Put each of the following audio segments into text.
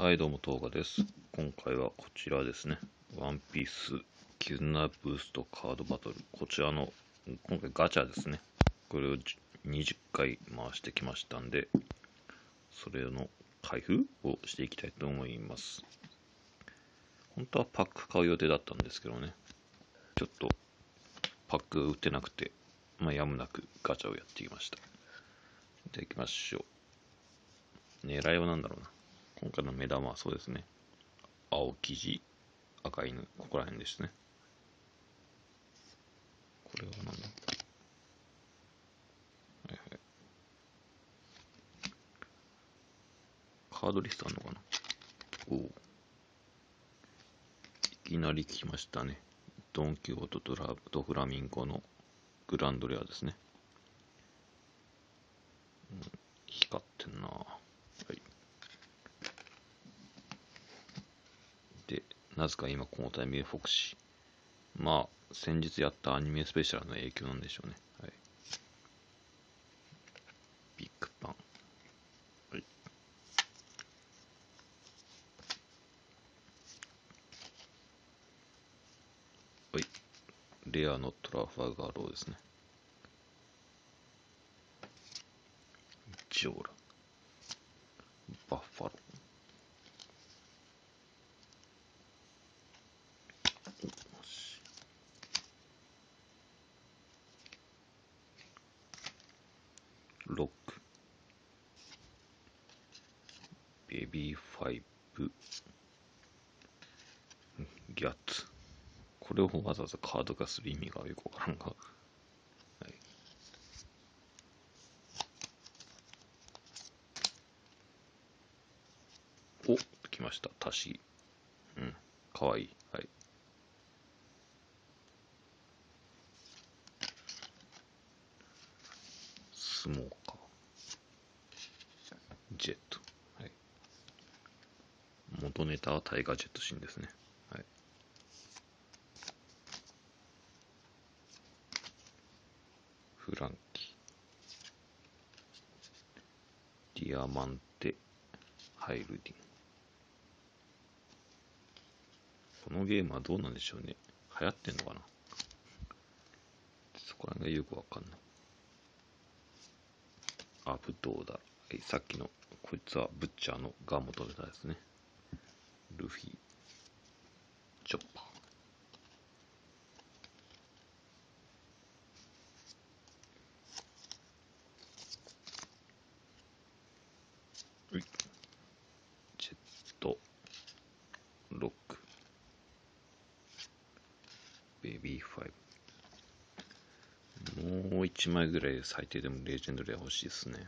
はい、どうも、東賀です。今回はこちらですね。ワンピース絆ブーストカードバトル。こちらの、今回ガチャですね。これを20回回してきましたんで、それの開封をしていきたいと思います。本当はパック買う予定だったんですけどね。ちょっとパック売ってなくて、まあ、やむなくガチャをやってきました。じゃあ行きましょう。狙いは何だろうな。今回の目玉はそうですね。青生地、赤犬、ここら辺ですね。これは何だ？はいはい。カードリストあるのかな？おお。いきなり来ましたね。ドン・キホートとラとフラミンゴのグランドレアですね。うん、光ってんなはい。で、なぜか今このタイミングでフォクシー。まあ、先日やったアニメスペシャルの影響なんでしょうね。はい。ビッグパン。はい。はい。レアのトラファガローですね。ジョーラ。5ギャッツ。これをわざわざカード化する意味がよくわからんが、はい、お来ました。足し。うんかわいい。はい。スモー元ネタはタイガージェットシーンですね。はい。フランキー。ディアマンテ・ハイルディン。このゲームはどうなんでしょうね。流行ってんのかなそこら辺がよくわかんない。あ、ブドウだ。さっきの、こいつはブッチャーのガ元ネタですね。ルフィ、チョッパー。ういジェット、ロック、ベビーファイブ。もう一枚ぐらい最低でもレジェンドレア欲しいですね。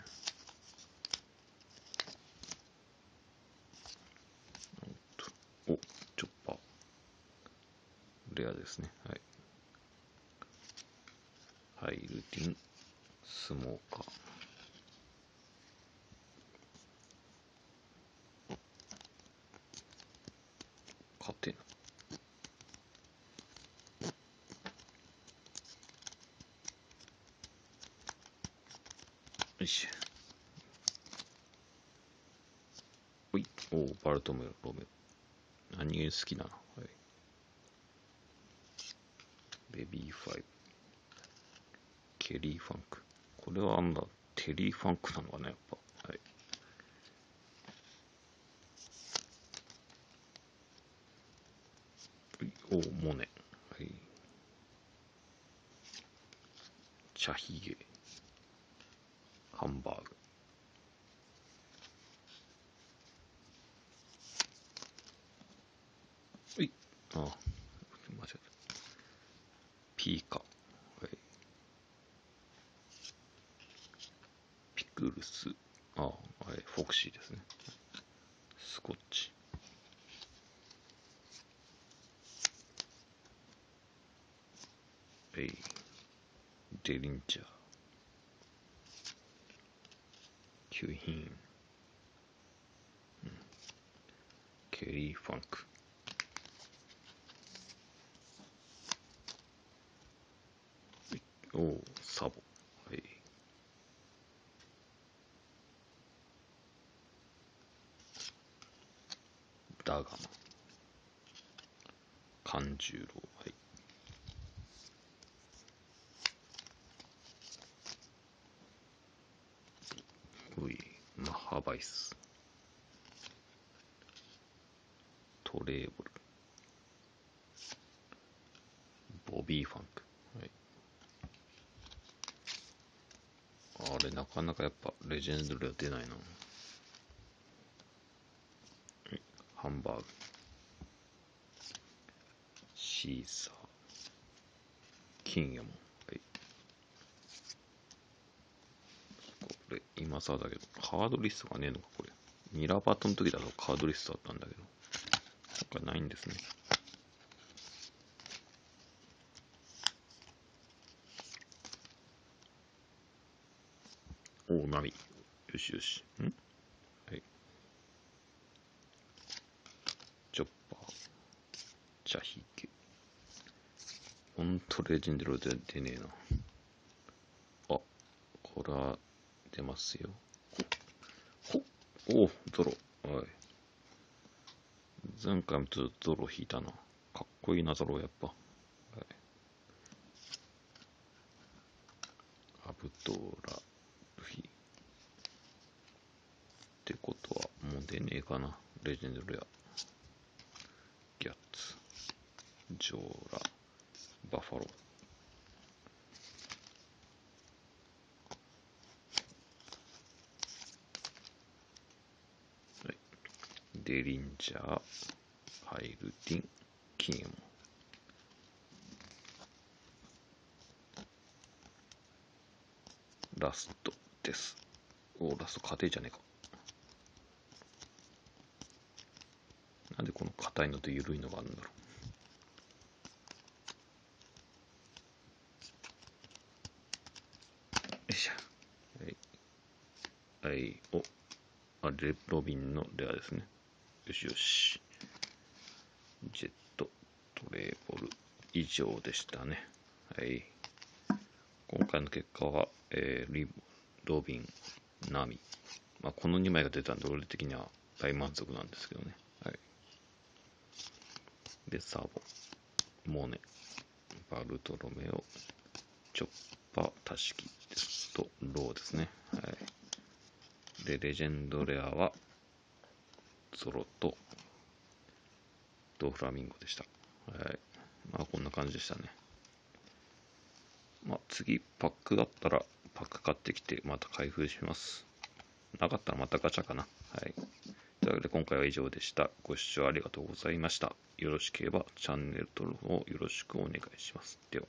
おっとお、チョッパー。レアですね。はい。ハイルティン、スモーカー。勝てな。よしょ。おい、おお、バルトロメオ、ロメオ。何が好きなのはい。ベビーファイブ。ケリーファンク。これはなんだ、テリーファンクなのかな、やっぱ。はい。おお、モネ。はい。茶ひげ。ハンバーグ。うい。あ、間違えた。ピーカ。はい。ピクルス。あ、はい。フォクシーですね。スコッチ。はい。デリンジャー。キューヒン。ケリー・ファンク。おお、サボ。はい。ダガマ、勘十郎、はい。うい、マハバイス、トレーボル、ボビーファンク、はい。あれ、なかなかやっぱレジェンドでは出ないな。ハンバーグ、シーサー、金やも。はい。これ、今さだけど、カードリストがねえのか、これ。ミラバトの時だとカードリストあったんだけど、今回ないんですね。おお、波。よしよし。ん？はい。チョッパー。ジャヒゲ。ほんとレジェンドロで出ねえな。あ、これは出ますよ。ほっおお、ゾロ。はい。前回もちょっとゾロ引いたな。かっこいいな、ゾロ、やっぱ。はい。アブトーラ、ルフィ。ってことは、もう出ねえかな。レジェンドレア。ギャッツ。ジョーラ。バファロー。はい。デリンジャー。ハイルティン。キンエモン。ラストです。おおラスト家庭じゃねえか。なんでこの硬いのと緩いのがあるんだろう。よいしょ。はい。はい。お、あ、レロビンのレアですね。よしよし。ジェット、トレーボル、以上でしたね。はい。今回の結果は、えーリロビン、ナミ。まあ、この2枚が出たんで、俺的には大満足なんですけどね。で、サボ、モネ、バルトロメオ、チョッパ、タシキですと、ローですね。はい。で、レジェンドレアは、ゾロと、ドフラミンゴでした。はい。まあ、こんな感じでしたね。まあ、次、パックだったら、パック買ってきて、また開封します。なかったらまたガチャかな。はい。というわけで、今回は以上でした。ご視聴ありがとうございました。よろしければ、チャンネル登録をよろしくお願いします。では。